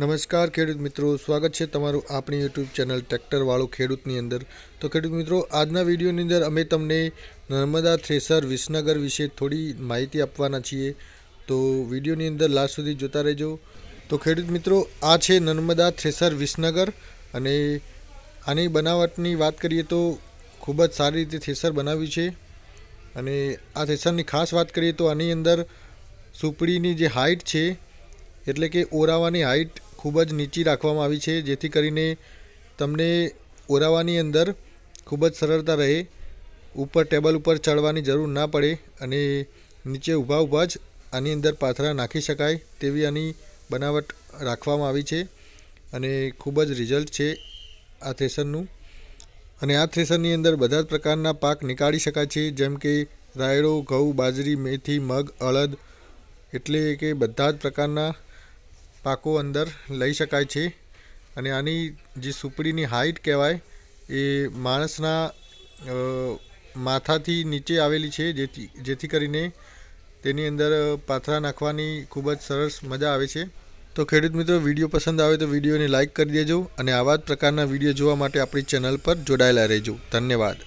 નમસ્કાર ખેડૂત મિત્રો, સ્વાગત છે તમારું આપણી યુટ્યુબ ચેનલ ટ્રેક્ટરવાળો ખેડૂતની અંદર. તો ખેડૂત મિત્રો, આજના વિડીયોની અંદર અમે તમને નર્મદા થ્રેસર વિસનગર વિશે થોડી માહિતી આપવાના છીએ. તો વિડીયોની અંદર લાસ્ટ સુધી જોતા રહેજો. તો ખેડૂત મિત્રો, આ છે નર્મદા થ્રેસર વિસનગર અને આની બનાવટની વાત કરીએ તો ખૂબ જ સારી રીતે થ્રેસર બનાવ્યું છે. અને આ થ્રેસરની ખાસ વાત કરીએ તો આની અંદર સુપડીની જે હાઇટ છે, એટલે કે ઓરાવાની હાઇટ ખૂબ જ નીચી રાખવામાં આવી છે, જેથી કરીને તમને ઓરાવાની અંદર ખૂબ જ સરળતા રહે, ઉપર ટેબલ ઉપર ચડવાની જરૂર ના પડે અને નીચે ઊભા ઊભા જ આની અંદર પાથરા નાખી શકાય તેવી આની બનાવટ રાખવામાં આવી છે અને ખૂબ જ રિઝલ્ટ છે આ થ્રેસરનું અને આ થ્રેસરની અંદર બધા જ પ્રકારના પાક નીકાળી શકાય છે, જેમ કે રાયડો, ઘઉં, બાજરી, મેથી, મગ અડદ એટલે કે બધા જ પ્રકારના પાકો અંદર લઈ શકાય છે અને આની જે સુપડીની હાઇટ કહેવાય એ માણસના માથાથી નીચે આવેલી છે જેથી જેથી કરીને તેની અંદર પાથરા નાખવાની ખૂબ જ સરસ મજા આવે છે. તો ખેડૂત મિત્રો, વીડિયો પસંદ આવે તો વિડીયોને લાઇક કરી દેજો અને આવા જ પ્રકારના વીડિયો જોવા માટે આપણી ચેનલ પર જોડાયેલા રહેજો. ધન્યવાદ.